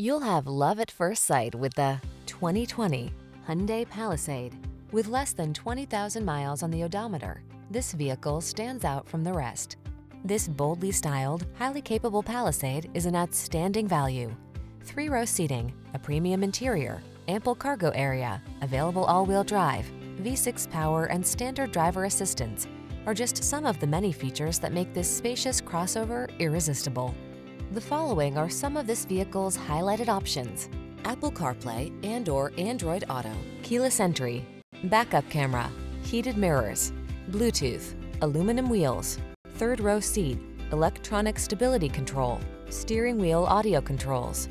You'll have love at first sight with the 2020 Hyundai Palisade. With less than 20,000 miles on the odometer, this vehicle stands out from the rest. This boldly styled, highly capable Palisade is an outstanding value. Three-row seating, a premium interior, ample cargo area, available all-wheel drive, V6 power and standard driver assistance are just some of the many features that make this spacious crossover irresistible. The following are some of this vehicle's highlighted options. Apple CarPlay and or Android Auto, keyless entry, backup camera, heated mirrors, Bluetooth, aluminum wheels, third row seat, electronic stability control, steering wheel audio controls,